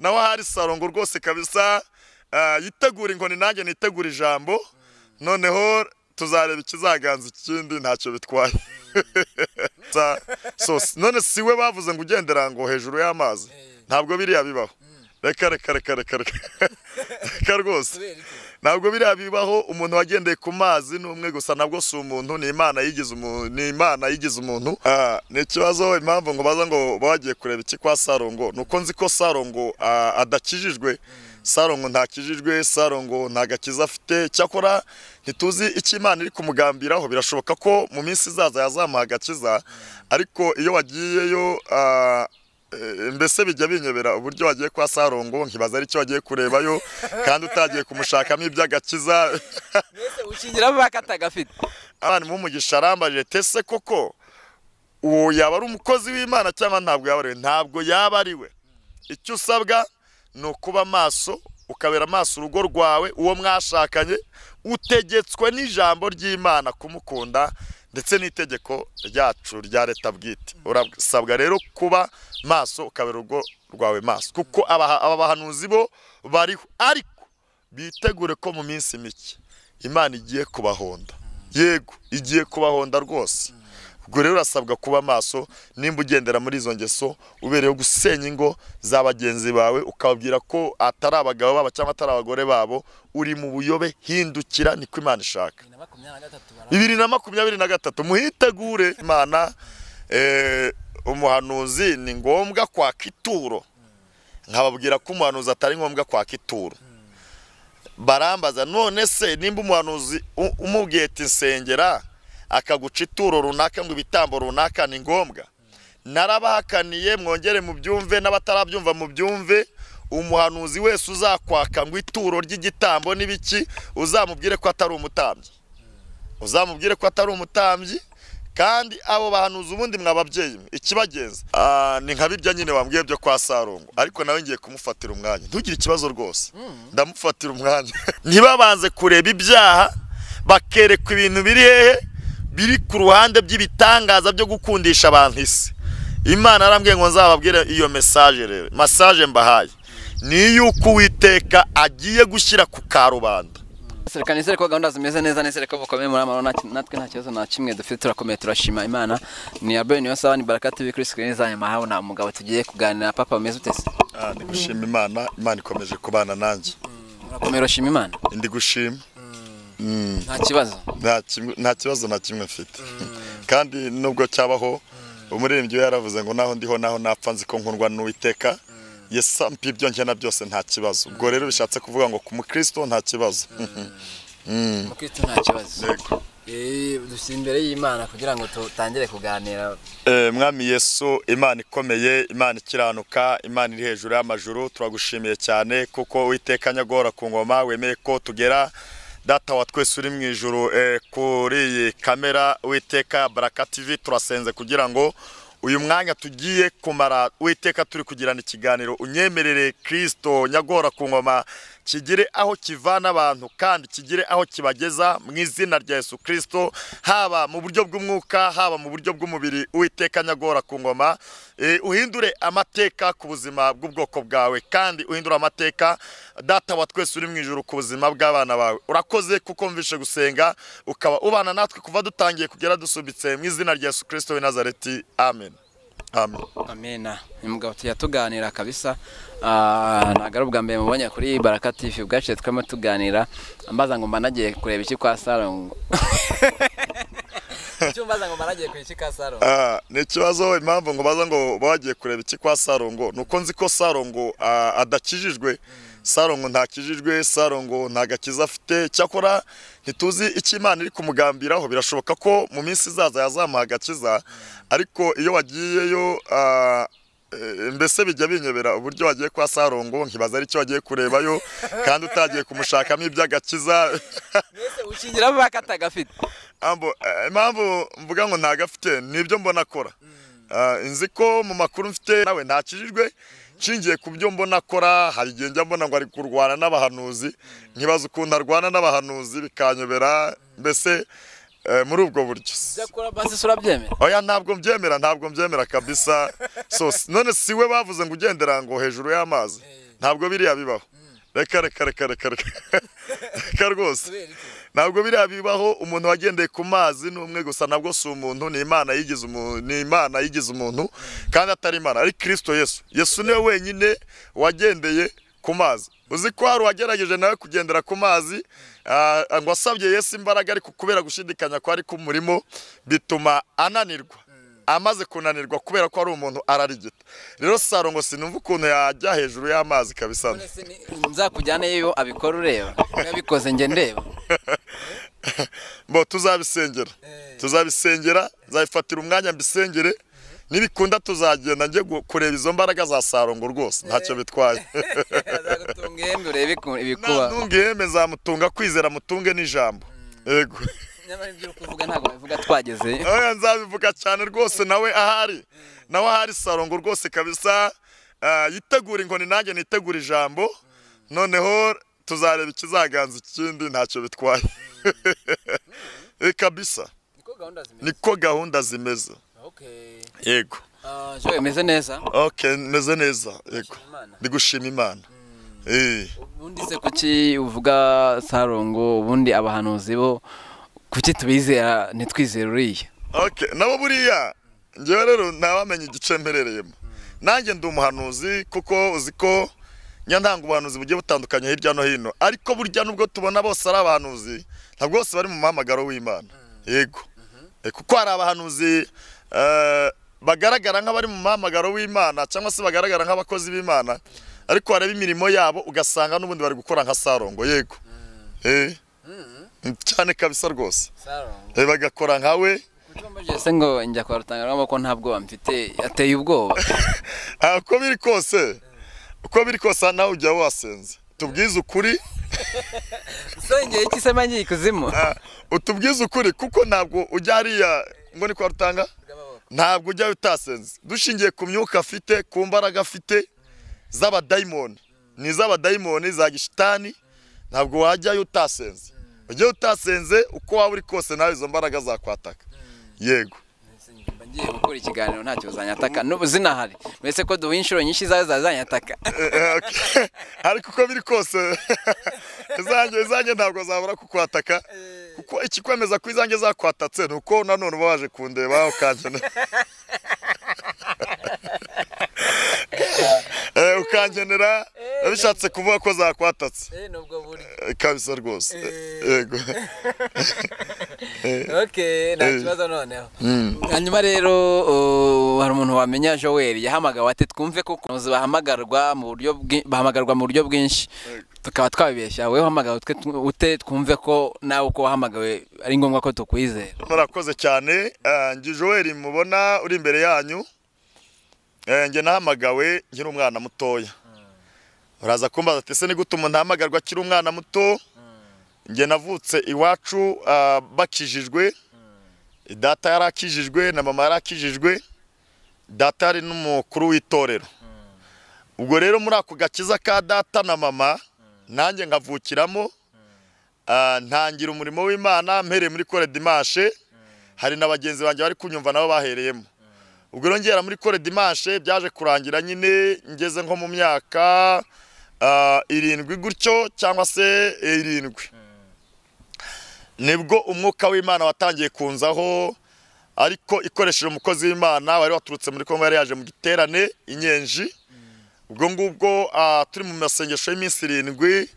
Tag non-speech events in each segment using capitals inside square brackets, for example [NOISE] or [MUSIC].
nawe hari sarongo rwose kabisa ah, yitegura inkoni nanjye nitegura ijambo. Noneho tuzareba ikizaganza ikindi ntacyo bitwaye. [LAUGHS] None si we bavuze ngo ugendera ngo hejuru y'amazi. Ntabwo biriya bibaho. Reka reka reka reka reka. [LAUGHS] Reka rwose. Ntabwo biriya bibaho umuntu wagendeye ku mazi ni umwe gusa nabwo si umuntu ni imana yigize umuntu ni imana yigize umuntu. Ah, ni ikibazo impamvu ngo baza ngo bagiye kureba iki kwa sarongo ni uko nzi ko sarongo ah, adakijijwe. Sarongo ntakijijwe sarongo nta gakiza afite. Cyakora ntituzi icyo imana iri kumugambiraho. Birashoboka ko mu minsi izaza yazamuha agakiza ariko iyo wagiyeyo ah, mbese bijya binyobera uburyo wagiye kwa sarongo nkibaza ari cyo wagiye kurebayo [LAUGHS] kandi utagiye kumushakamo iby'agakiza. [LAUGHS] Mbese ukingira bakatagafite abana b'umugisha arambaje tese koko uwo yaba ari umukozi w'imana cyangwa ntabwo yaba ari we? Ntabwo yaba ari we. Icyo usabwa ni ukuba maso ukabera amaso urugo rwawe uwo mwashakanye utegetswe n'ijambo ry'imana kumukunda ndetse n'itegeko ryacu rya leta bwite. Urasabwa rero kuba maso ukabera urugo rwawe maso kuko aba bahanuzi bo bariho ariko bitegure ko mu minsi mike imana igiye kubahonda. Yego igiye kubahonda rwose. Ubwo rero urasabwa kuba maso nimba ugendera muri izo ngeso ubereyeho gusenya ingo za bagenzi bawe ukababwira ko atari abagabo babo cyangwa atari abagore babo uri mu buyobe hindukira niko imana ishaka. Bibiri na makumyabiri na gatatu muhitegure imana eh, umuhanuzi ni ngombwa kwaka ituro. Nkababwira ko umuhanuzi atari ngombwa kwaka ituro. Barambaza none se nimba umuhanuzi umubwiye ati nsengera akaguca ituro runaka ngo ibitambo runaka ni ngombwa. Narabahakaniye mwongere mu byumve n'abatarabyumva mu byumve umuhanuzi wese uzakwaka ngo ituro ry'igitambo n'ibiki uzamubwire ko atari umutambyi. Uzamubwire ko atari umutambyi. Kandi abo bahanuzi ubundi mwababyeyi ikibagenza. Ah, ni nka birya nyine wambwiye byo kwa sarongo ariko nawe ngiye kumufatira umwanya. Ntugire ikibazo rwose. Ndamufatira umwanya. [LAUGHS] Ntibabanze kureba ibyaha bakerekwa ibintu biri hehe? Biri ku ruhande by'ibitangaza byo gukundisha abantu isi. Imana yarambwiye ngo nzababwire iyo mesaje rero. Masaje mbahaye. Ni iy'uko uwiteka agiye gushyira ku karubanda. Reka nizere ko gahunda zimeze neza nizere ko bukomeye muri nta- natwe nta kibazo na kimwe dufite turakomeye turashima imana. Ni albert niyo sawa ni baraka tv kuri screen zanyu mahawe na umugabo tugiye kuganira. Papa umeze ute? Se Ah, ndi gushima imana. Imana ikomeje kubana nanjye. Urakomeye urashima imana. Ndi gushima Mm, nta kibazo. Nta kibazo na kimwe mfite. [LAUGHS] Kandi nubwo cyabaho umuririmbyi we yaravuze ngo naho ndiho naho napfa nzi ko nkundwa n'uwiteka. Yesampa ibyo nkena byose nta kibazo. Ubwo rero bishatse kuvuga ngo ku mukristo nta kibazo. Mm, [LAUGHS] mukristo nta kibazo. Eh, dushyira imbere y'imana kugira ngo tutangire kuganira. Eh, mwami yesu imana ikomeye imana ikiranuka imana iri hejuru y'amajuru turagushimiye cyane kuko witeka nyagora ku ngoma wemeye ko tugera. Data wa twese uri mu ijuru eh, kuri iyi kamera witeka baraka tv turasenze kugira ngo uyu mwanya tugiye kumara witeka turi kugirana ikiganiro unyemerere kirisito nyagora ku ngoma kigire aho kivana abantu kandi kigire aho kibageza mu izina rya Yesu kirisito haba mu buryo bw'umwuka haba mu buryo bw'umubiri uwiteka nyagora ku ngoma Eh, uhindure amateka ku buzima bw'ubwoko bwawe kandi uhindure amateka data wa twese uri mu ijuru ku buzima bw'abana bawe. Urakoze kuko mvishe gusenga ukaba ubana natwe kuva dutangiye kugera dusubitse mu izina rya Yesu kirisito w'i nazareti. Amen. Amena uyu mugabo tujya tuganira kabisa. Ah, ntabwo ari ubwa mbere mubonye kuri baraka tv ubwacu twema tuganira. Ambaza ngo mba nagiye kureba iki kwa sarongo [LAUGHS] icyo mbaza ngo mba nagiye kureba iki kwa sarongo Ah, ni ikibazo impamvu ngo baza ngo bagiye kureba iki kwa sarongo ni uko nzi ko sarongo ah, adakijijwe sarongo ntakijijwe sarongo nta gakiza afite. Cyakora ntituzi icyo imana iri kumugambiraho. Birashoboka ko mu minsi izaza yazamuha agakiza ariko iyo wagiyeyo ah, eh, mbese bijya binyobera uburyo wagiye kwa sarongo nkibaza ari cyo wagiye kurebayo kandi utagiye kumushakamo iby'agakiza. Mbese ukingira bakatagafite eh, impamvu mvuga ngo ntagafite ni byo mbona akora. Ah, nzi ko mu makuru mfite nawe ntakijijwe nshingiye ku byo mbona akora hari igihe njya mbona ngo ari kurwana n'abahanuzi. Nkibaza ukuntu arwana n'abahanuzi bikanyobera mbese eh, muri ubwo buryo. Oya ntabwo mbyemera ntabwo mbyemera kabisa. None si we bavuze ngo ugendera ngo hejuru y'amazi. Ntabwo biriya bibaho. Reka reka reka reka reka. [LAUGHS] Reka rwose. Ntabwo biriya bibaho umuntu wagendeye ku mazi ni umwe gusa nabwo si umuntu ni imana yigize umuntu ni imana yigize umuntu kandi atari imana ari kirisito yesu. Yesu ni we wenyine wagendeye ku mazi. Uzi ko hari uwagerageje nawe kugendera ku mazi? Ah, ngo asabye yesu imbaraga ariko kubera gushidikanya ko ari ku murimo bituma ananirwa. Amaze kunanirwa kubera ko ari umuntu ararigita. Rero saro ngo sinumva ukuntu yajya hejuru y'amazi kabisa. Nzakujyaneyo abikora ureba? Yabikoze njye ndeba. [LAUGHS] [LAUGHS] bo tuzabisengera. Tuzabisengera nzabifatira umwanya mbisengere. Nibikunda tuzagenda njye kureba izo mbaraga za sarongo rwose. Ntacyo bitwaye. [LAUGHS] Ntunga ihembe nzamutunga kwizera mutunge n'ijambo. Yego. [LAUGHS] Twagezeyo oya nzabivuga cyane rwose nawe ahari. Nawe ahari sarongo rwose kabisa. Ah, yitegura inkoni nanjye nitegura ijambo. Noneho tuzareba ikizaganza ikindi ntacyo bitwaye. Eh, [LAUGHS] kabisa. Niko gahunda zimeze niko gahunda zimeze okay. Yego joye meze neza meze neza yego ndi gushima imana Eh. ubundi se kuki uvuga sarongo ubundi abahanuzi bo kuki tubizera ntitwizere uriya nabo buriya ngewe rero ntawamenya igice mperereyemo. Nanjye ndi umuhanuzi kuko uzi ko nyantanga ubuhanuzi bugiye butandukanye hirya no hino. Ariko burya nubwo tubona bose ari abahanuzi ntabwo bose bari mu muhamagaro w'imana. Yego. Eh, kuko hari abahanuzi eh, bagaragara nk'abari mu muhamagaro w'imana cyangwa se bagaragara nk'abakozi b'imana ariko wareba imirimo yabo ugasanga n'ubundi bari gukora nka sarongo. Yego. Eh. cyane kabisa rwose. Bagakora nkawe se ngo njya kwa rutanga ko nta bwoba mfite ateye ubwoba. [LAUGHS] Ah, uko biri kose uko biri kose nawe ujya wasenze. Tubwize ukuri. Songeye iki se mangiye ikuzimu ah, utubwize ukuri kuko ntabwo ujya hariya ngo ni kwa rutanga ntabwo ujya utasenze. Dushingiye ku myuka afite ku mbaraga afite z'abadayimoni. Ni iz'abadayimoni za gishitani. Ntabwo wajyayo utasenze. Ujya utasenze uko waba uri kose nawe izo mbaraga zakwataka yego. Ngiye gukora ikiganiro ntacyo zanyataka. N'ubu zinahari. Mbese ko duha inshuro nyinshi zawe zazanyataka. Eh, eh, [LAUGHS] ariko uko biri kose [LAUGHS] izanjye ntabwo zabura kukwataka. Kuko ikikwemeza ko izanjye zakwatatse ni uko nanone uba waje kundeba ukankenera [LAUGHS] Eh, ukankenera bishatse kuvuga ko zakwatatse nubwo buri kabisa rwose yego [LAUGHS] nta kibazo noneho hanyuma rero hari umuntu wamenya joel yahamagawe ati twumve ko kunozi bahamagarwa mu buryo bahamagarwa mu buryo bwinshi. Tukaba twabibeshya wowe uhamagawe ute twumve ko nawe uko wahamagawe ari ngombwa ko tukwizera. Murakoze cyane Eh, njye joel mubona uri imbere yanyu. Eh, njye nahamagawe nkiri umwana mutoya. Uraza kumbaza ati ese ni gute umuntu ahamagarwa akiri umwana muto? Njye navutse iwacu ah, bakijijwe. Data yari akijijwe na mama yari akijijwe data yari n'umukuru w'itorero. Ubwo rero muri ako gakiza ka data na mama nanjye nkavukiramo ah, ntangira umurimo w'imana mpereye muri kore dimashe hari na bagenzi banjye bari kunyumva nabo bahereyemo. Ubwo rero ngera muri kore dimashe byaje kurangira nyine ngeze nko mu myaka irindwi gutyo cyangwa se irindwi. Nibwo umwuka w'imana watangiye kunzaho ariko ikoresheje umukozi w'imana wari waturutse muri kongo yari yaje mu giterane inyenji ubwo ngubwo turi mu masengesho y'iminsi irindwi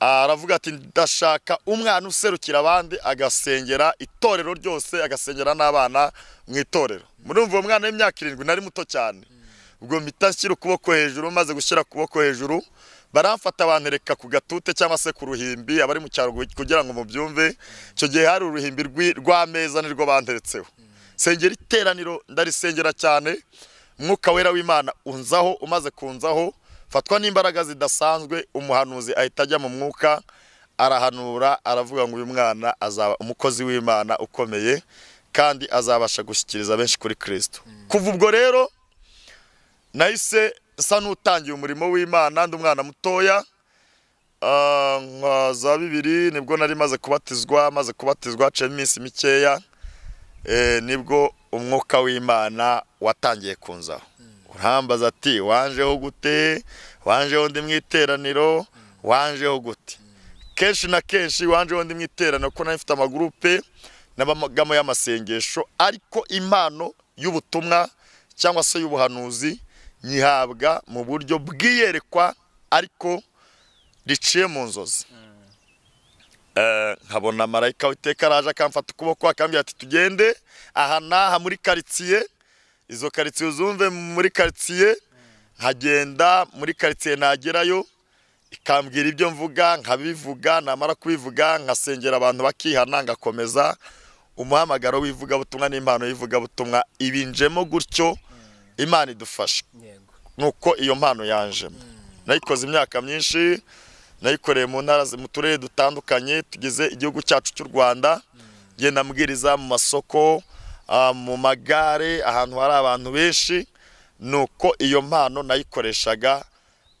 aravuga ati ndashaka umwana userukira abandi agasengera itorero ryose agasengera n'abana mu itorero. Murumva uwo mwana w'imyaka irindwi nari muto cyane. Ubwo mpita nshyira ukuboko hejuru maze gushyira ukuboko hejuru. Baramfata bantereka ku gatute cyangwa se ku ruhimbi abari mu cyaro kugira ngo mubyumve icyo gihe hari uruhimbi rw'ameza nirwo banteretseho. Sengera iteraniro ndarisengera cyane umwuka wera w'imana unzaho umaze kunzaho fatwa n'imbaraga zidasanzwe umuhanuzi ahita ajya mu mwuka arahanura aravuga ngo uyu mwana azaba umukozi w'imana ukomeye kandi azabasha gushyikiriza benshi kuri kirisito kuva ubwo rero nahise nsa n'utangiye umurimo w'imana ndi umwana mutoya. Ah, nka za bibiri ni bwo nari maze kubatizwa maze kubatizwa haciyemo iminsi mikeya eh, ni bwo umwuka w'imana watangiye kunzaho urambaza ati wanjeho gute? Wanjeho ndi mu iteraniro? Wanjeho gute? Kenshi na kenshi wanjeho ndi mu iteraniro ko nari mfite amagurupe n'amagamo y'amasengesho ariko impano y'ubutumwa cyangwa se y'ubuhanuzi nyihabwa mu buryo bw'iyerekwa ariko riciye mu nzozi. Eh, nkabona marayika witeka araje akamfata ukuboko akambwira ati tugende aha n'aha muri karitsiye. Izo karitsiye uzumve muri karitsiye nkagenda muri karitsiye nagerayo ikambwira ibyo mvuga nkabivuga namara kubivuga nkasengera abantu bakihana ngakomeza umuhamagaro w'ivugabutumwa n'impano y'ivugabutumwa. Ibinjemo gutyo imana idufasha. Nuko iyo mpano yanjemo nayikoze imyaka myinshi nayikoreye mu ntara mu turere dutandukanye tugize igihugu cyacu cy'u rwanda. Ngenda mbwiriza mu masoko ah, mu magare ahantu hari abantu benshi. Nuko iyo mpano nayikoreshaga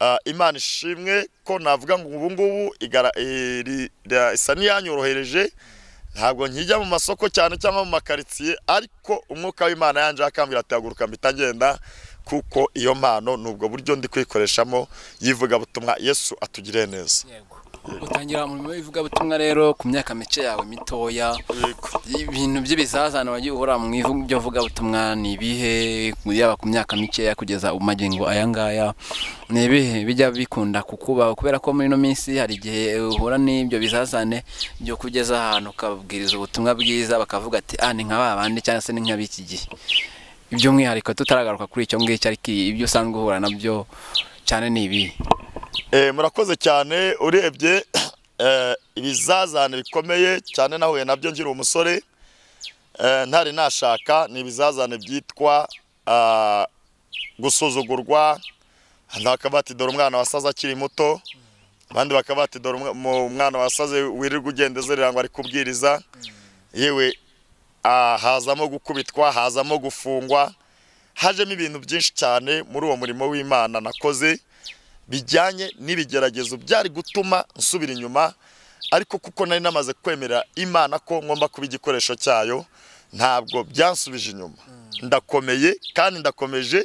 Ah, imana ishimwe ko navuga ngo ubu ngubu ira- isa n'iyanyorohereje ntabwo nkijya mu masoko cyane cyangwa mu makaritsiye ariko umwuka w'imana yanjye akambwira ati haguruka mpita ngenda. Kuko iyo mpano ni ubwo buryo ndi kuyikoreshamo yivugabutumwa yesu atugire neza. Utangira umurimo w'ivugabutumwa rero ku myaka mike yawe mitoya. Ibintu by'ibizazane wagiye uhora mu ivu- byo vugabutumwa ni ibihe? Yaba ku myaka mikeya kugeza magingo aya ngaya? Ni ibihe bijya bikunda kukubaho? Kubera ko muri ino minsi hari igihe uhura n'ibyo bizazane byo kugeza ahantu ukabwiriza ubutumwa bwiza bakavuga ati ah ni nka ba bandi cyangwa se ni nk'ab'iki gihe. By'umwihariko tutaragaruka kuri icyo ngicyo ariko ibyo usanzwe uhura na byo cyane ni ibihe? Murakoze cyane urebye [COUGHS] eh, ibizazane bikomeye cyane nahuye na byo nkiri umusore eh, ntari nashaka ni ibizazane byitwa ah, gusuzugurwa bakaba bati dore umwana wasaze akiri muto. Abandi bakaba bati dore umwana wasaze wirirwa ugenda uzerera ngo ari kubwiriza. Yewe ah, hazamo gukubitwa hazamo gufungwa hajemo ibintu byinshi cyane muri uwo murimo w'imana nakoze. Bijyanye n'ibigeragezo byari gutuma nsubira inyuma ariko kuko nari namaze kwemerera imana ko ngomba kuba igikoresho cyayo ntabwo byansubije inyuma. Ndakomeye kandi ndakomeje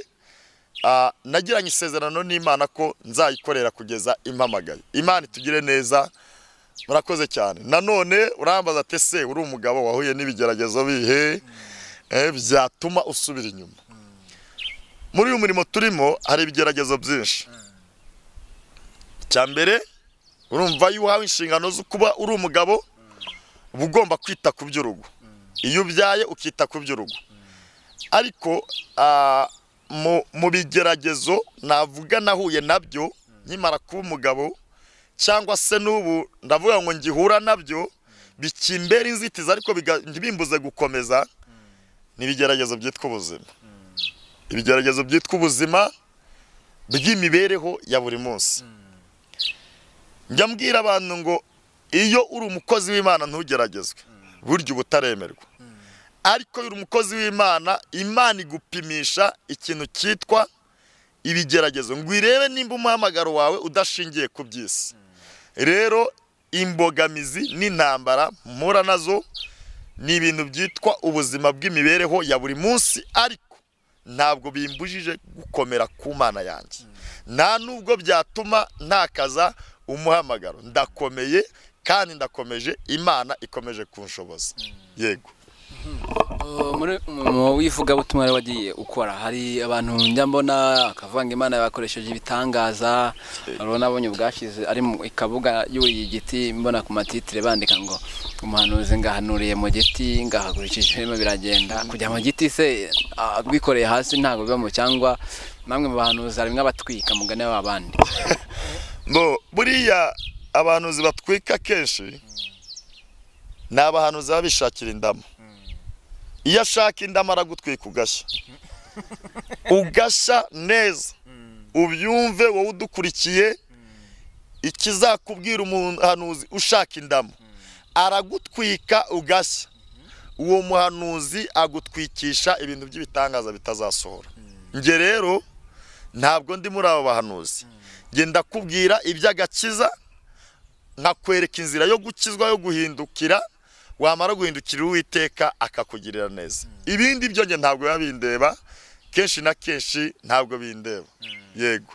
nagiranye isezerano n'imana ko nzayikorera kugeza impamagaye. Imana itugire neza murakoze cyane. Nanone urambaza ati ese uri umugabo wahuye n'ibigeragezo bihe? Eh, byatuma usubira inyuma. Muri uyu murimo turimo hari ibigeragezo byinshi. Icya mbere urumva iyo uhawe inshingano zo kuba uri umugabo uba ugomba kwita ku by'urugo. Iyo ubyaye ukita ku by'urugo. Ariko mu- bigeragezo navuga nahuye na byo nkimara kuba umugabo cyangwa se n'ubu ndavuga ngo ngihura na byo bikimbera inzitizi ariko ntibimbuze gukomeza ni byitwa ubuzima. Ibigeragezo byitwa ubuzima bw'imibereho ya buri munsi. Njya mbwira abantu ngo iyo uri umukozi w'imana ntugeragezwe. Burya uba utaremerwa. Ariko iyo uri umukozi w'imana imana igupimisha ikintu cyitwa ibigeragezo. Ngo irebe nimba umuhamagaro wawe udashingiye ku by'isi. Rero imbogamizi n'intambara mpura na zo ni ibintu byitwa ubuzima bw'imibereho ya buri munsi ariko ntabwo bimbujije gukomera ku mana yanjye. Nta nubwo byatuma ntakaza umuhamagaro. Ndakomeye kandi ndakomeje imana ikomeje kunshoboza. Yego. Uh, muri mu w'ivugabutumwa wagiye ukora hari abantu njya mbona akavanga imana yabakoresheje ibitangaza urabona abonye ubwashize ari mu ikabuga yuriye igiti mbona ku matitire bandika ngo umuhanuzi ngahanuriye mu giti ngahagurikije birimo biragenda. Kujya mu giti se bikoreye hasi ntabwo bibamo cyangwa namwe mu bahanuzi harimo abatwika mugane w'abandi [LAUGHS] buriya abahanuzi batwika kenshi ni abahanuzi baba bishakira indamo iyo ashaka indamo aragutwika ugashya. [LAUGHS] Ugashya neza. Ubyumve wowe udukurikiye. Ikizakubwira umuhanuzi ushaka indamo aragutwika ugashya. Uwo muhanuzi agutwikisha ibintu by'ibitangaza bitazasohora. Njye rero ntabwo ndi muri abo bahanuzi. Njye ndakubwira iby'agakiza nkakwereka inzira yo gukizwa yo guhindukira wamara guhindukira uwiteka akakugirira neza. Ibindi byo njye ntabwo biba bindeba kenshi na kenshi ntabwo bindeba. Yego.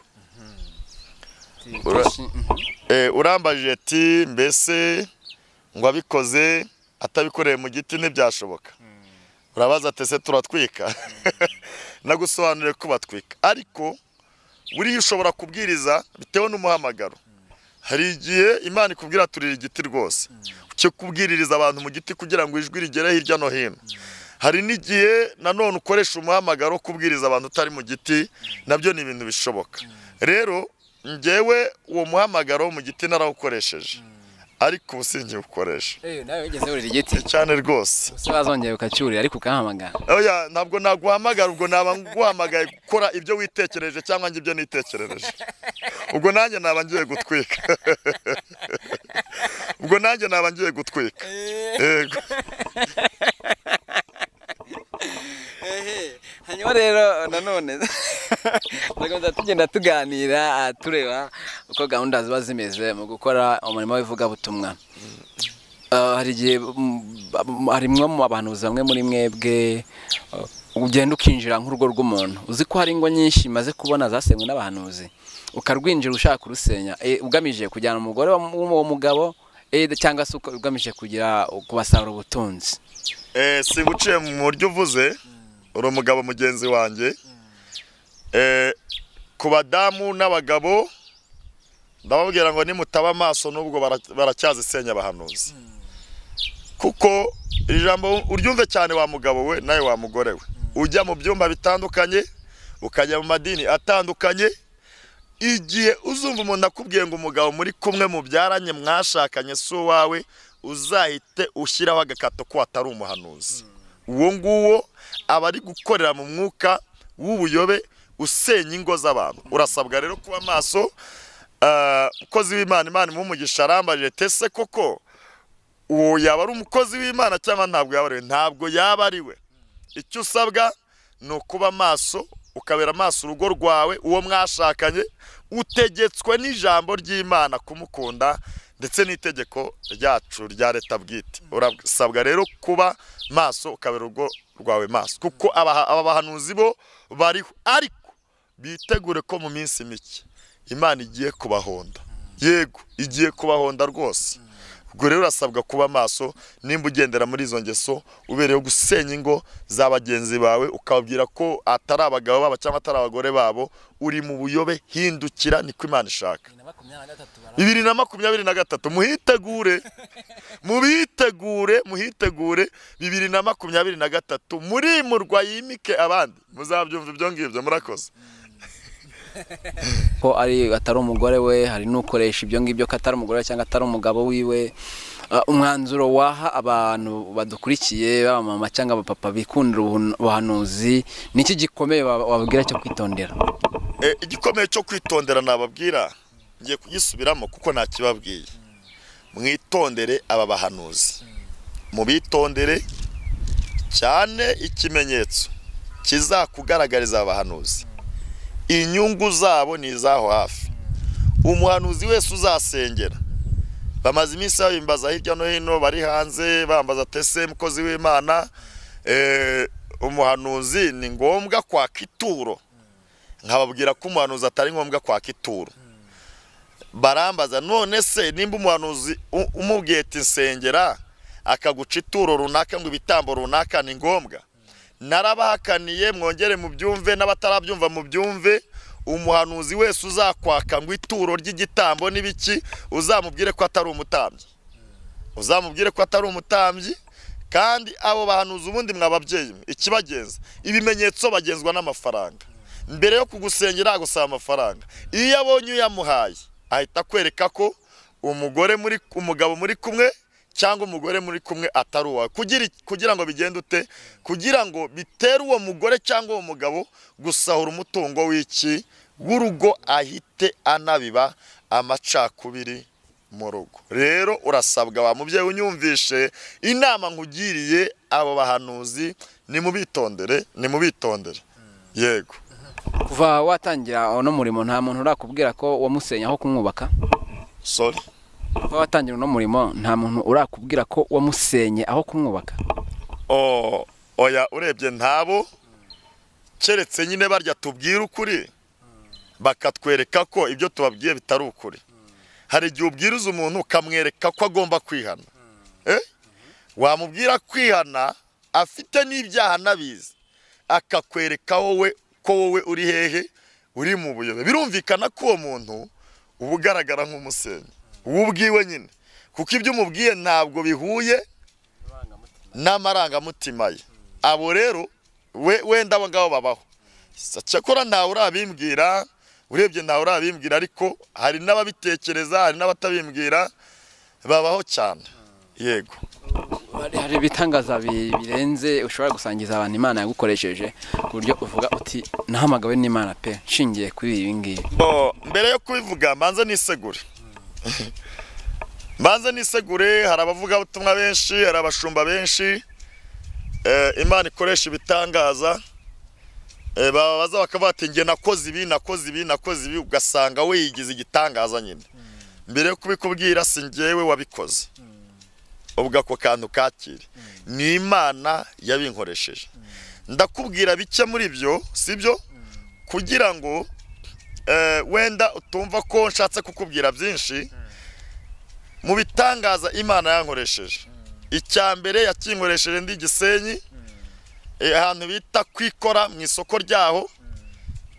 Ura- Kenshi, mhm. Eh, urambajije ati mbese ngo abikoze atabikoreye mu giti ntibyashoboka? Urabaza ati ese turatwika? [LAUGHS] Nagusobanuriye ko batwika. Ariko buriya ushobora kubwiriza bitewe n'umuhamagaro. Hari igihe imana ikubwira turira igiti rwose. Cyo kubwiririza abantu mu giti kugira ngo ijwi rigere hirya no hino. Hari n'igihe nanone ukoresha umuhamagaro wo kubwiriza abantu utari mu giti na byo ni ibintu bishoboka. Rero njyewe uwo muhamagaro mu giti narawukoresheje. Ariko ubu sinkiwukoresha Eh, nawe wigeze wurira igiti? Cyane rwose. Se wazongeye ukacyurira ariko ukahamagara. Oya ntabwo naguhamagara ubwo naba nguhamagaye gukora ibyo witekereje cyangwa njye ibyo nitekerereje. Ubwo nanjye naba ngiye gutwika. [LAUGHS] Ubwo nanjye naba ngiye gutwika yego hanyuma rero nanone. [LAUGHS] Tugenda tugenda tuganira tureba uko gahunda ziba zimeze mu gukora umurimo w'ivugabutumwa. Ah, hari igihe mm, harimwo mu bahanuzi bamwe muri mwebwe ugenda ukinjira nk'urugo rw'umuntu. Uzi ko hari ingo nyinshi maze kubona zasenywe n'abahanuzi? Ukarwinjira ushaka kurusenya eh, ugamije kujyana umugore w'uwo mugabo eh, cyangwa se ugamije kugira kubasarura ubutunzi. Eh, singuciye mu buryo uvuze? Uri umugabo mugenzi wanjye. Eh, ku badamu n'abagabo ndababwira ngo nimutaba amaso n'ubwo bara- baracyazisenya abahanuzi. Kuko iri jambo uryumve cyane wa mugabo we nawe wa mugore we. Ujya mu byumba bitandukanye ukajya mu madini atandukanye igihe uzumva umuntu akubwiye ngo umugabo muri kumwe mubyaranye mwashakanye si uwawe uzahite ushyiraho agakato ko atari umuhanuzi. Uwo nguwo aba ari gukorera mu mwuka w'ubuyobe usenya ingo z'abantu. Urasabwa rero kuba maso umukozi w'imana imana imumugisha arambaje tese koko uwo yaba ari umukozi w'imana cyangwa ntabwo yaba ari we? Ntabwo yaba ari we. Icyo usabwa ni ukuba maso ukabera amaso urugo rwawe uwo mwashakanye utegetswe n'ijambo ry'imana kumukunda ndetse n'itegeko ryacu rya leta bwite. Urasabwa rero kuba maso ukabera urugo rwawe maso. Kuko aba bahanuzi bo bariho ariko bitegure ko mu minsi mike imana igiye kubahonda. Yego igiye kubahonda rwose. Ubwo rero urasabwa kuba maso nimba ugendera muri izo ngeso ubereyeho gusenya ingo za bagenzi bawe ukababwira ko atari abagabo babo cyangwa atari abagore babo uri mu buyobe hindukira niko imana ishaka. Bibiri na makumyabiri na gatatu muhitegure [LAUGHS] mubitegure muhitegure bibiri na makumyabiri na gatatu murimurwa yimike abandi. Muzabyumva ibyo ngibyo murakoze. Ko ari atari umugore we hari n'ukoresha ibyo ngibyo ko atari umugore cyangwa atari umugabo wiwe. Uh, umwanzuro waha abantu badukurikiye baba mama cyangwa abapapa bikundira ubuhanuzi ni iki gikomeye wab- wababwira cyo kwitondera? Eh, igikomeye cyo kwitondera nababwira? Ngiye kugisubiramo kuko ntakibabwiye mwitondere aba bahanuzi. Mubitondere cyane ikimenyetso kizakugaragariza aba bahanuzi. Inyungu zabo ni izaho hafi. Umuhanuzi wese uzasengera. Bamaze iminsi babimbaza hirya no hino bari hanze bambaza tese mukozi w'imana eh, umuhanuzi ni ngombwa kwaka ituro? Nkababwira ko umuhanuzi atari ngombwa kwaka ituro. Barambaza none se nimba umuhanuzi umubwiye ati nsengera akaguca ituro runaka ngo ibitambo runaka ni ngombwa narabahakaniye mwongere mu byumve n'abatarabyumva mu byumve umuhanuzi wese uzakwaka ngo ituro ry'igitambo n'ibiki uzamubwire ko atari umutambyi. Uzamubwire ko atari umutambyi kandi abo bahanuzi ubundi mwababyeyi ikibagenza ibimenyetso bagenzwa n'amafaranga. Mbere yo kugusengera agusaba amafaranga. Iyo abonye uyamuhaye ahita akwereka ko umugore muri umugabo muri kumwe cyangwa umugore muri kumwe atari uwawe kugira ngo bigende ute? Kugira ngo bitere uwo mugore cyangwa uwo mugabo gusahura umutungo w'iki? W'urugo ahite anabiba amacakubiri mu rugo. Rero urasabwa wa mubyeyi unyumvishe inama nkugiriye abo bahanuzi nimubitondere nimubitondere yego. Kuva watangira uno murimo nta muntu urakubwira ko wamusenya aho kumwubaka? Sorry. Kuva watangira uno murimo nta muntu urakubwira ko wamusenye aho kumwubaka. Oya urebye ntabo keretse nyine barya tubwire ukuri bakatwereka ko ibyo tubabwiye bitari ukuri. Hari igihe ubwiriza umuntu ukamwereka ko agomba kwihana. Eh? wamubwira kwihana afite n'ibyaha anabizi akakwereka wowe ko wowe uri hehe uri mu buyobe. Birumvikana ko uwo muntu uba ugaragara nk'umusenyi. Wowe ubwiwe nyine. Kuko ibyo umubwiye ntabwo bihuye n'amarangamutima ye. Abo rero we wenda abo ngabo babaho. Cyakora ntawe urabimbwira urebye ntawe urabimbwira ariko hari n'ababitekereza hari n'abatabimbwira babaho cyane. Yego. Hari ibitangaza bi- birenze ushobora gusangiza abantu imana yagukoresheje ku buryo uvuga uti nahamagawe n'imana pe nshingiye kuri ibi ngibi. Mbere yo kubivuga mbanze nisegure. Mbanze nisegure hari abavugabutumwa benshi hari abashumba benshi. Eh, imana ikoresha ibitangaza. Eh, babaza bakavuga ati njye nakoze ibi nakoze ibi nakoze ibi. Ugasanga we yigize igitangaza nyine. Mbere yo kubikubwira si njyewe wabikoze. Ubwo ako kantu kakire. Ni imana yabinkoresheje. Ndakubwira bike muri byo sibyo kugira ngo wenda utumva ko nshatse kukubwira byinshi mu bitangaza imana yankoresheje. Icya mbere yakinkoresheje ndi gisenyi eh, ahantu bita kwikora mu isoko ryaho.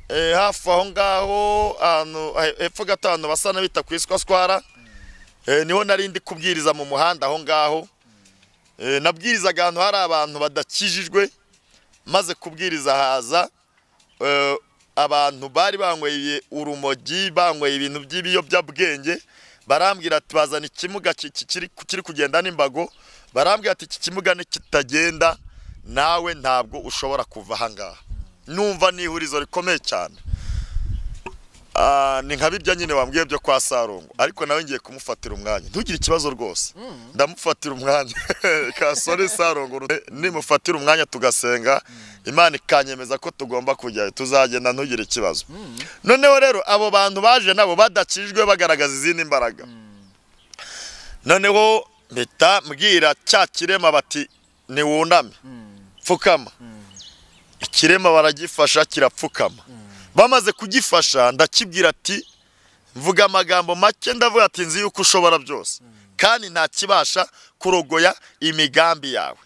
Eh, hafi aho ngaho ahantu eh, hepfo gato ahantu basa n'abita ku iswaswara eh, ni ho nari ndi kubwiriza mu muhanda aho ngaho. Eh, nabwirizaga ahantu hari abantu badakijijwe maze kubwiriza haza eh, abantu bari banyweye urumogi banyweye ibintu by'ibiyobyabwenge barambwira ati bazana ikimuga ki- ki- kiri kugenda n'imbago. Barambwira ati iki kimuga nikitagenda nawe ntabwo ushobora kuva aha ngaha. Numva ni ihurizo rikomeye cyane. Ni nka nyine wambwiye byo kwa sarongo ariko nawe ngiye kumufatira umwanya. Ntugire ikibazo rwose. Ndamufatira umwanya. [LAUGHS] Kasore sarongo nimufatira umwanya tugasenga. Imana ikanyemeza ko tugomba kujyayo tuzagenda ntugire ikibazo. Noneho rero abo bantu baje nabo badakijwe bagaragaza izindi mbaraga. Noneho mpita mbwira cya kirema bati niwuname pfukama. Ikirema baragifasha kirapfukama. Bamaze kugifasha ndakibwira ati mvuga amagambo make ndavuga ati nzi yuko ushobora byose kandi nta kibasha kurogoya imigambi yawe.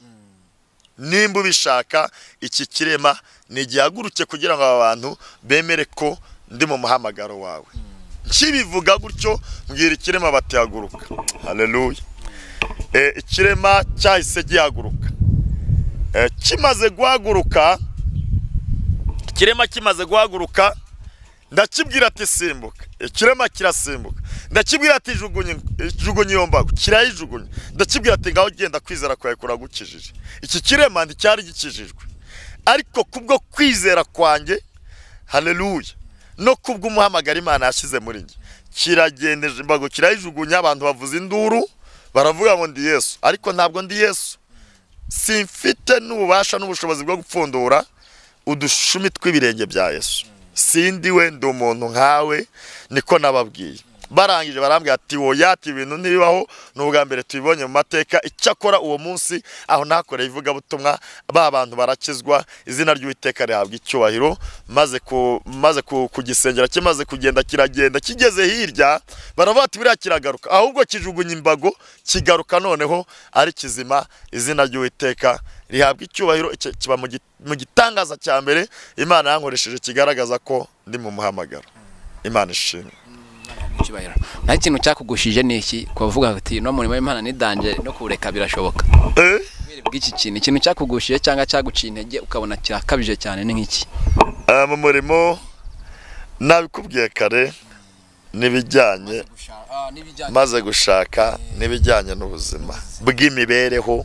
Nimba ubishaka iki kirema ntigihaguruke kugira ngo aba bantu bemere ko ndi mu muhamagaro wawe. Nkibivuga gutyo mbwira ikirema batihaguruka haleluya. Eh, ikirema cyahise gihaguruka. Eh, kimaze guhaguruka ikirema kimaze guhaguruka ndakibwira ati simbuka. Ikirema kirasimbuka. Ndakibwira ati jugunye iyo mbago kirayijugunya. Ndakibwira ati ngaho genda kwizera kwawe kuragukijije. Iki kirema nticyari gikijijwe. Ariko kubwo kwizera kwanjye haleluya. No kubw'umuhamagara imana yashyize muri njye. Kiragendeje imbago kirayijugunya abantu bavuza induru baravuga ngo ndi yesu. Ariko ntabwo ndi yesu. Simfite n'ububasha n'ubushobozi bwo gupfundura udushumi tw'ibirenge bya yesu. Sindi we ndi umuntu nkawe niko nababwiye. Barangije barambwira ati woya ati ibintu ntibibaho ni ubwa mbere tubibonye mu mateka. Icyakora uwo munsi aho nakoreye ivugabutumwa ba bantu barakizwa izina ry'uwiteka rihabwa icyubahiro maze ku maze ku, kugisengera kimaze kugenda kiragenda kigeze hirya baravuga ati biriya kiragaruka. Ahubwo kijugunya imbago kigaruka noneho ari kizima izina ry'uwiteka rihabwa icyubahiro kiba mu gitangaza cya mbere imana yankoresheje kigaragaza ko ndi mu muhamagaro. Imana ishimwe. Icyubahiro nta kintu cyakugushije ni iki? Kuvuga ati no murimo w'imana n'idanje no kuwureka birashoboka. Eh? bw'iki kintu ikintu cyakugushije cyangwa cyaguciye intege ukabona kirakabije cyane ni nk'iki? Ah, mu murimo nabikubwiye kare n'ibijyanye maze gushaka n'ibijyanye. n'ubuzima bw'imibereho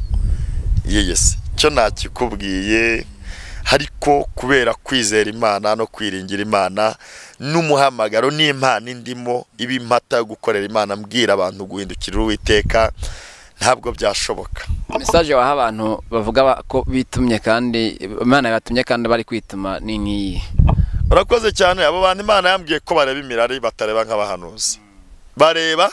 y'iyi si cyo nakikubwiye ariko kubera kwizera imana no kwiringira imana n'umuhamagaro n'impano indimo iba impata yo gukorera imana mbwira abantu guhindukira uwiteka ntabwo byashoboka. Mesaje waha abantu bavuga ba- ko bitumye kandi imana yabatumye kandi bari kwituma ni nk'iyi. Urakoze cyane abo bantu imana yambwiye ko bareba imirari batareba nk'abahanuzi. Bareba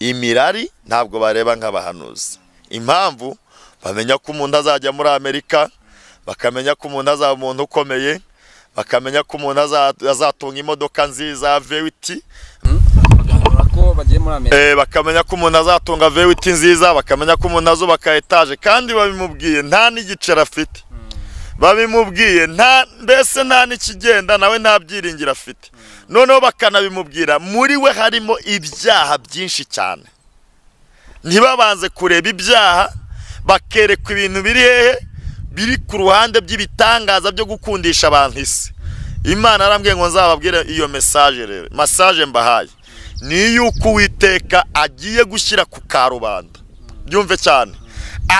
imirari ntabwo bareba nk'abahanuzi. Impamvu bamenya ko umuntu azajya muri amerika bakamenya ko umuntu azaba umuntu ukomeye bakamenya ko umuntu aza- azatunga imodoka nziza vewiti Eh, bakamenya ko umuntu azatunga vewiti nziza bakamenya ko umuntu azubaka etaje. Kandi babimubwiye nta n'igiceri afite. Babimubwiye nta mbese nta n'ikigenda nawe nta byiringiro afite. Noneho bakanabimubwira muri we harimo ibyaha byinshi cyane. Ntibabanze kureba ibyaha bakerekwa ibintu biri hehe biri ku ruhande by'ibitangaza byo gukundisha abantu isi. Imana arambwiye ngo nzababwire iyo mesaje rero. Mesaje mbahaye. Ni iy'uko uwiteka agiye gushyira ku karubanda byumve cyane.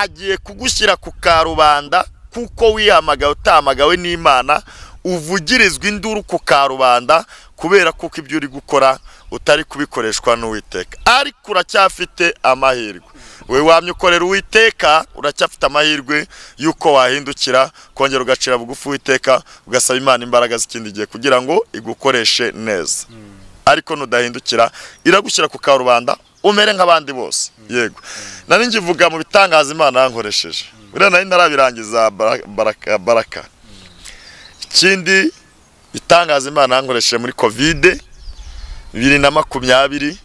Agiye kugushyira ku karubanda kuko wihamagawe utahamagawe n'imana uvugirizwa induru ku karubanda kubera kuko ibyo uri gukora utari kubikoreshwa n'uwiteka. Ariko uracyafite amahirwe. We wamye ukorera uwiteka uracyafite amahirwe y'uko wahindukira kongera ugacira bugufi uwiteka ugasaba imana imbaraga z'ikindi gihe kugira ngo igukoreshe neza. Ariko nudahindukira iragushyira ku karubanda umere nk'abandi bose. Yego. Nari ngivuga mu bitangaza imana yankoresheje. Buriya nari ntarabirangiza bara- baraka. Baraka ikindi bitangaza imana yankoresheje muri kovide bibiri na makumyabiri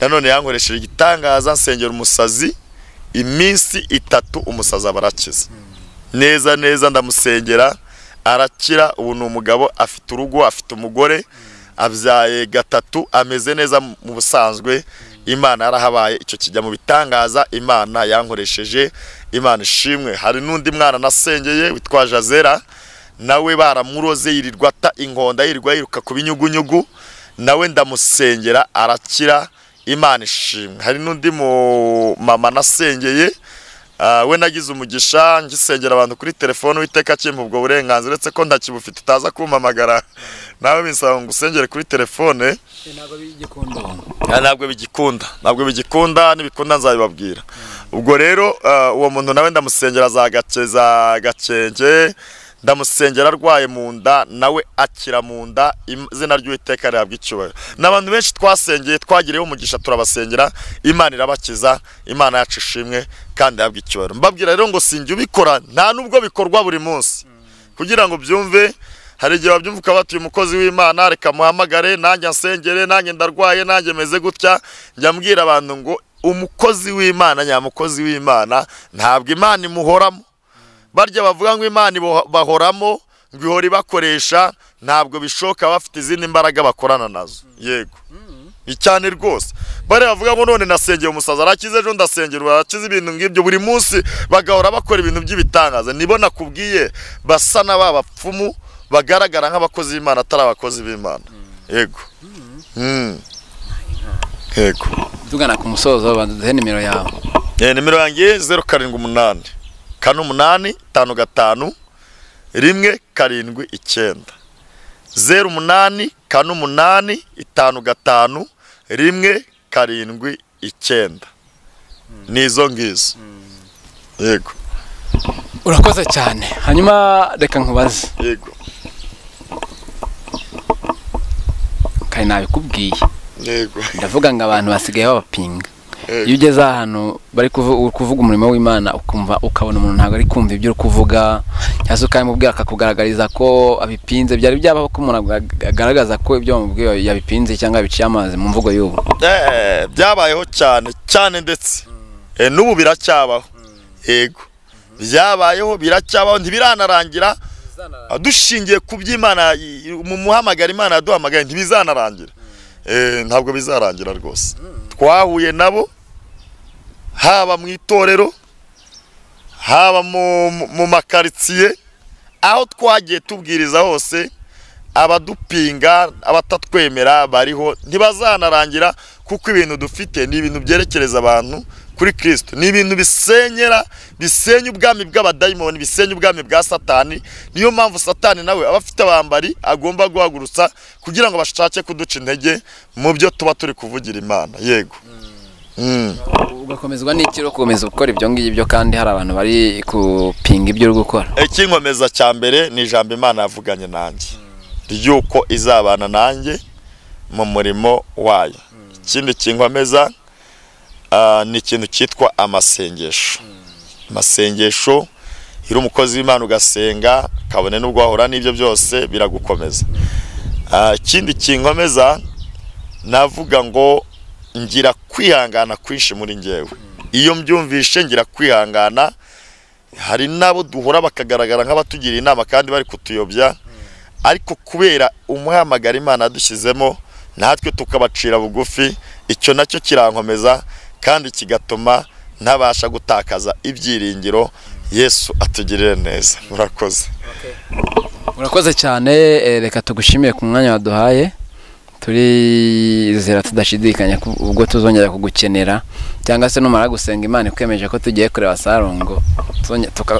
nanone yankoresheje igitangaza nsengera umusazi iminsi itatu umusazi aba arakiza neza neza ndamusengera arakira ubu ni umugabo afite urugo afite umugore abyaye gatatu ameze neza mu busanzwe. Imana yarahabaye icyo kijya mu bitangaza imana yankoresheje imana ishimwe. Hari n'undi mwana nasengeye witwa jazera nawe baramuroze yirirwa ata inkonda yirirwa yiruka ku binyugunyugu nawe ndamusengera arakira imana ishimwe. Hari n'undi mu mama nasengeye ah, we nagize umugisha ngisengera abantu kuri telefone uwiteka akimpa ubwo burenganzira uretse ko ntakibufite utaza kumpamagara nawe binsaba ngo usengere kuri telefone. Ntabwo bigikunda Ah, ntabwo bigikunda. Ntabwo bigikunda nibikunda nzabibabwira. Ubwo rero ah, uwo muntu nawe ndamusengera za gake za gakenge ndamusengera arwaye mu nda nawe akira mu nda izina ry'uwiteka rihabwa icyubahiro n'abantu benshi twasengeye twagiriyeho umugisha turabasengera imana irabakiza imana yacu ishimwe kandi ihabwa icyubahiro mbabwira rero ngo sinjye ubikora nta nubwo bikorwa buri munsi. Kugira ngo byumve hari igihe wabyumva ukaba batuye umukozi w'imana reka muhamagare nanjye nsengere nanjye ndarwaye nanjye meze gutya. Njya mbwira abantu ngo umukozi w'imana nyamukozi w'imana ntabwo imana imuhoramo. Barya bavuga ngo imana ibo- bahoramo ngo ihora ibakoresha ntabwo bishoboka bafite izindi mbaraga bakorana na zo. Yego. Ni cyane rwose. Bariya bavuga ngo none nasengeye umusaza arakize ejo ndasengera ubu arakize ibintu ngibyo buri munsi bagahora bakora ibintu by'ibitangaza. Nibo nakubwiye basa na ba bapfumu bagaragara nk'abakozi b'imana atari abakozi b'imana. Yego. Mm. yego. Tugana ku musozo duhe nimero yawe. Eh, nimero yanjye zeru karindwi umunani. Kane umunani tanu gatanu rimwe karindwi icyenda. Zeru umunani kane umunani itanu gatanu rimwe karindwi icyenda. Ni izo ngizo. Yego. Urakoze cyane. Hanyuma reka nkubaze. Yego. Kare nabikubwiye yego. Ndavuga ngo abantu basigaye babapinga. Iyo ugeze ahantu bari kuvuga umurimo w'imana ukumva ukabona umuntu ntabwo ari kumva ibyo uri kuvuga. Cyangwa se ukabimubwira akakugaragariza ko abipinze. Byari byabaho ko umuntu aga- agaragaza ko ibyo bamubwiye yabipinze cyangwa yabiciye amazi mu mvugo y'ubu. Eh, byabayeho cyane cyane ndetse. Eh, n'ubu biracyabaho. Yego. Byabayeho biracyabaho ntibiranarangira. Ah, dushingiye ku by'imana mu muhamagara imana yaduhamagaye ntibizanarangira Eh, ntabwo bizarangira rwose. Twahuye nabo haba mu itorero haba mu, makaritsiye aho twagiye tubwiriza hose abadupinga abatatwemera bariho ntibazanarangira kuko ibintu dufite ni ibintu byerekereza abantu kuri kirisito ni ibintu bisenyera bisenya ubwami bw'abadayimoni bisenya ubwami bwa satani. Niyo mpamvu satani nawe aba afite abambari agomba guhagurutsa kugira ngo bashake kuduca intege mu byo tuba turi kuvugira imana. Yego. Ugakomezwa n'iki uri gukomeza gukora ibyo ngibyo? Kandi hari abantu bari kupinga ibyo uri gukora. Ikinkomeza cya mbere ni ijambo imana yavuganye nanjye ry'uko izabana nanjye mu murimo wayo. Ikindi kinkomeza ah, ni ikintu cyitwa amasengesho. Amasengesho uri umukozi w'imana ugasenga kabone n'ubwo wahura n'ibyo byose biragukomeza. Ah, ikindi kinkomeza navuga ngo ngira kwihangana kwinshi muri ngewe iyo mbyumvishe ngira kwihangana. Hari n'abo duhura bakagaragara nk'abatugira inama kandi bari kutuyobya. Ariko kubera umuhamagara imana yadushyizemo natwe tukabacira bugufi icyo na cyo kirankomeza kandi kigatuma ntabasha gutakaza ibyiringiro. Yesu atugirire neza. Murakoze. Urakoze cyane. Eh, reka tugushimire ku mwanya waduhaye. Turizera tudashidikanya ubwo tuzongera kugukenera cyangwa se numara gusenga imana ikwemeje ko tugiye kureba sarongo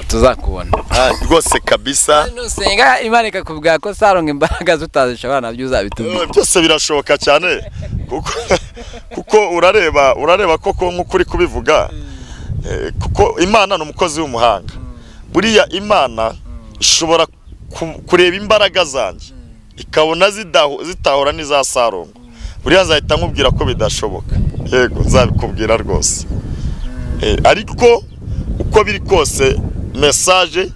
tuzakubona. Ah, rwose kabisa. Nusenga imana ikakubwira ko sarongo imbaraga tutazishobora na byo uzabitubwira Eh, byose birashoboka cyane. Kuko kuko urareba urareba koko nk'uko uri kubivuga eh, kuko imana ni umukozi w'umuhanga. Buriya imana ishobora ku- kureba imbaraga zanjye. Ikabona zitahura n'iza buriya nzahita nkubwira ko bidashoboka. Yego nzabikubwira rwose. Eh, ariko uko biri kose mesaje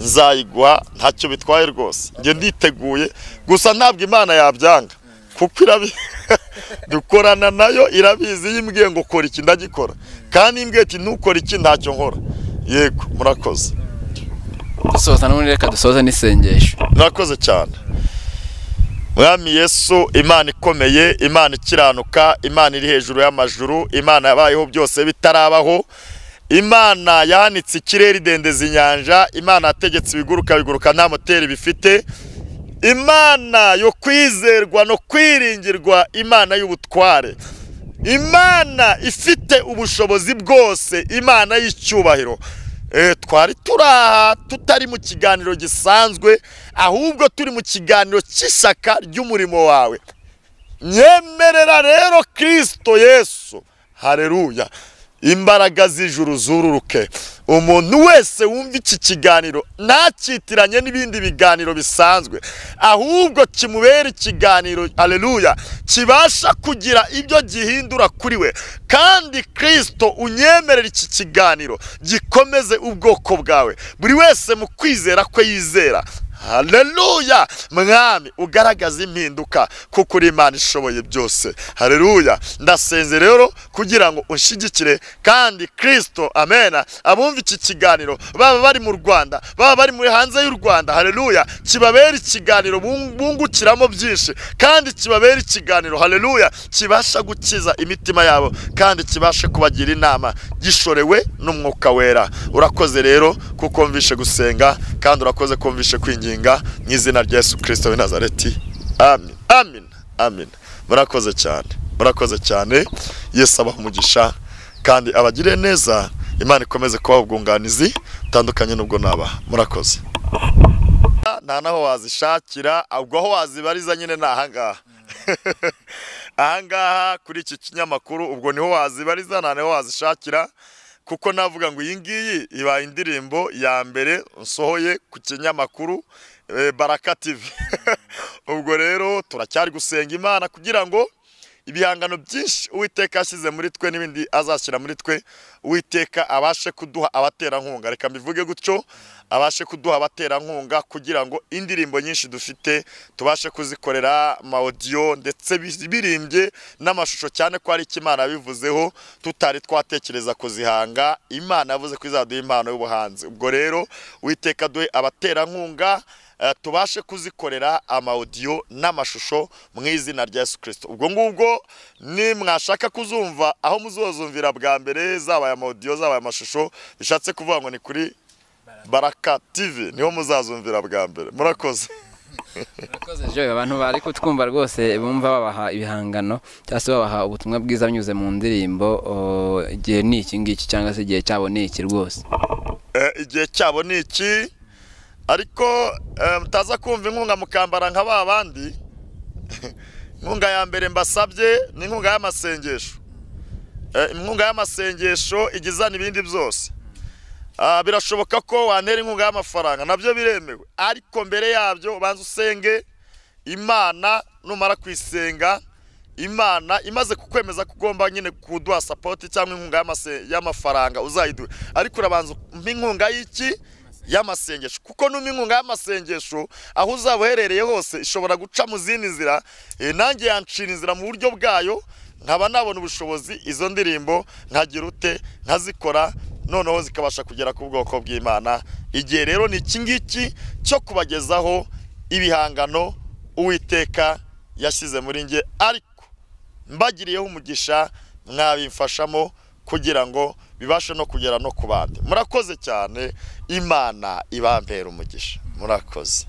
nzayiguha ntacyo bitwaye rwose. Njye nditeguye gusa ntabwo imana yabyanga. Kuko [LAUGHS] dukorana na yo irabizi iyo imbwiye ngo kora iki ndagikora. Kandi imbwiye ati ntukore iki ntacyo nkora. Yego murakoze. Dusoza n'ubundi reka dusoze n'isengesho murakoze cyane. Mwami yesu imana ikomeye imana ikiranuka imana iri hejuru y'amajuru imana yabayeho byose bitarabaho. Imana yahanitse ikirere idendeza inyanja imana yategetse ibiguruka biguruka nta moteri bifite. Imana yo kwizerwa no kwiringirwa imana y'ubutware. Imana ifite ubushobozi bwose imana y'icyubahiro. Twari turi aha tutari mu kiganiro gisanzwe ahubwo turi mu kiganiro cy'ishyaka ry'umurimo wawe. Nyemerera rero kirisito yesu. Hareruya imbaraga z'ijuru zururuke. Umuntu wese wumva iki kiganiro ntakitiranye n'ibindi biganiro bisanzwe. Ahubwo kimubera ikiganiro hareruya kibasha kugira ibyo gihindura kuri we. Kandi kirisito unyemerera iki kiganiro gikomeze ubwoko bwawe. Buri wese mu kwizera ko yizera. Haleluya mwami ugaragaza impinduka kuko uri imana ishoboye byose. Haleluya ndasenze rero kugira ngo unshyigikire kandi kirisito amena abumva iki kiganiro. Baba bari mu rwanda baba bari muri hanze y'u rwanda. Haleluya kibabera ikiganiro bung- bungukiramo byinshi kandi kibabera ikiganiro haleluya kibasha gukiza imitima yabo kandi kibashe kubagira inama. Gishorewe n'umwuka wera. Urakoze rero kuko wumvishe gusenga kandi urakoze ko wumvishe kwinginga mu izina rya yesu kirisito w'i nazareti. Amin. Amin. Amin. Murakoze cyane. Murakoze cyane. Yesu abaha umugisha. Kandi abagire neza imana ikomeze kubaha ubwunganizi butandukanye n'ubwo nabaha. Murakoze. Nta naho wazishakira ahubwo aho wazibariza nyine ni ahangaha [LAUGHS] ahangaha kuri iki kinyamakuru ubwo ni ho wazibariza nta naho wazishakira. Kuko navuga ngo iyi ngiyi ibaye indirimbo ya mbere nsohoye ku kinyamakuru eh, baraka tv [LAUGHS] ubwo rero turacyari gusenga imana kugira ngo ibihangano byinshi uwiteka yashyize muri twe n'ibindi azashyira muri twe. Uwiteka abashe kuduha abaterankunga. Reka mbivuge gutyo. Abashe kuduha abaterankunga kugira ngo indirimbo nyinshi dufite tubashe kuzikorera amawodiyo ndetse bi- birimbye n'amashusho cyane ko icyo imana yabivuzeho. Tutari twatekereza kuzihanga. Imana yavuze ko izaduha impano y'ubuhanzi. Ubwo rero uwiteka duhe abaterankunga tubashe kuzikorera amawodiyo n'amashusho mu izina rya yesu kirisito ubwo ngubwo ni mwashaka kuzumva aho muzozumvira bwa mbere zaba aya mawodiyo zaba aya mashusho bishatse kuvuga ngo ni kuri baraka tv ni ho muzazumvira bwa mbere. Murakoze. Murakoze Joy, abantu bari kutwumva rwose bumva babaha ibihangano cyangwa se babaha ubutumwa bwiza binyuze mu ndirimbo igihe ni iki ngiki cyangwa se igihe cyabo ni iki rwose? Eh, igihe cyabo ni iki? Ariko mutaza kumva inkunga mukambara nka ba bandi inkunga ya mbere mbasabye ni inkunga y'amasengesho. Eh, inkunga y'amasengesho igizana ibindi byose. Ah, birashoboka ko wantera inkunga y'amafaranga na byo biremewe. Ariko mbere yabyo ubanza usenge imana numara kuyisenga imana imaze kukwemeza ko ugomba nyine kuduha sapoti cyangwa inkunga y'amafaranga uzayiduhe. Ariko urabanza umpa inkunga y'iki? Y'amasengesho. Kuko n'umwe inkunga y'amasengesho aho uzaba uherereye hose ishobora guca mu zindi nzira eh, nanjye yancira inzira mu buryo bwayo nkaba nabona ubushobozi izo ndirimbo nkagira ute nkazikora noneho zikabasha kugera ku bwoko bw'imana. Igihe rero ni iki ngiki cyo kubagezaho ibihangano uwiteka yashyize muri nge ariko mbagiriyeho umugisha mwabimfashamo kugira ngo bibashe no kugera no ku bandi. Murakoze cyane imana ibambera umugisha. Murakoze.